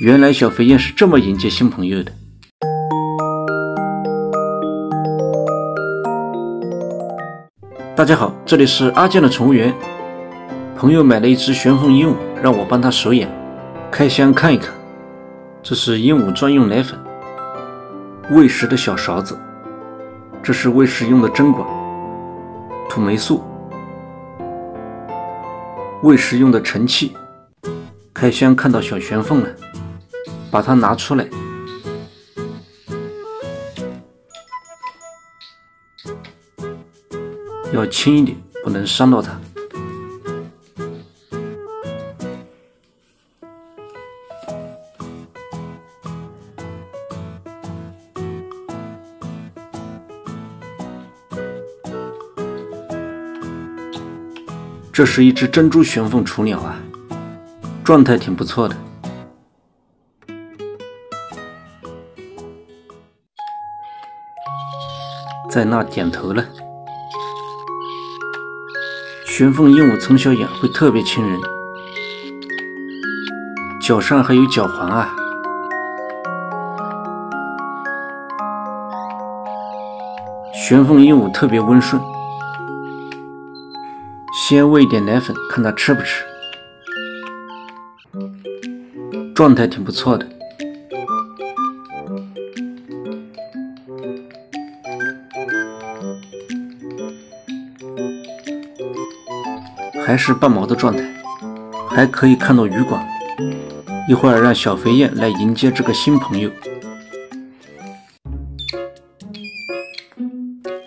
原来小飞燕是这么迎接新朋友的。大家好，这里是阿健的宠物园。朋友买了一只玄凤鹦鹉，让我帮他手养。开箱看一看，这是鹦鹉专用奶粉，喂食的小勺子，这是喂食用的针管，土霉素，喂食用的盛器。开箱看到小玄凤了，把它拿出来，要轻一点，不能伤到它。这是一只珍珠玄凤雏鸟啊，状态挺不错的。在那点头了。玄凤鹦鹉从小养会特别亲人，脚上还有脚环啊。玄凤鹦鹉特别温顺。先喂点奶粉，看它吃不吃。状态挺不错的，还是半毛的状态，还可以看到鱼管。一会儿让小飞燕来迎接这个新朋友。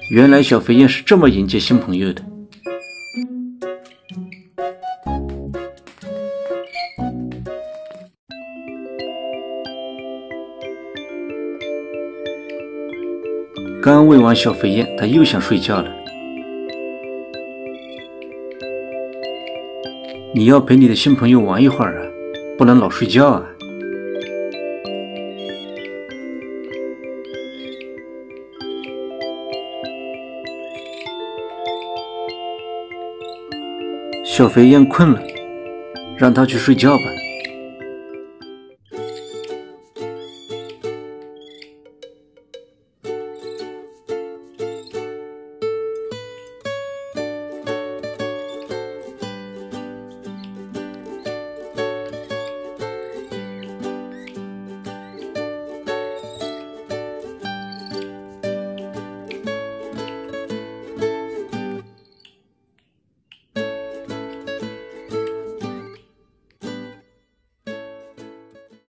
原来小飞燕是这么迎接新朋友的。刚喂完小飞燕，它又想睡觉了。你要陪你的新朋友玩一会儿啊，不能老睡觉啊。小肥燕困了，让他去睡觉吧。